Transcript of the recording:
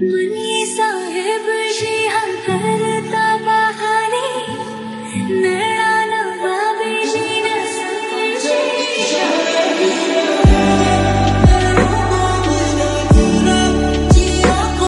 मुनि साहेब जी हम हर तबाहाने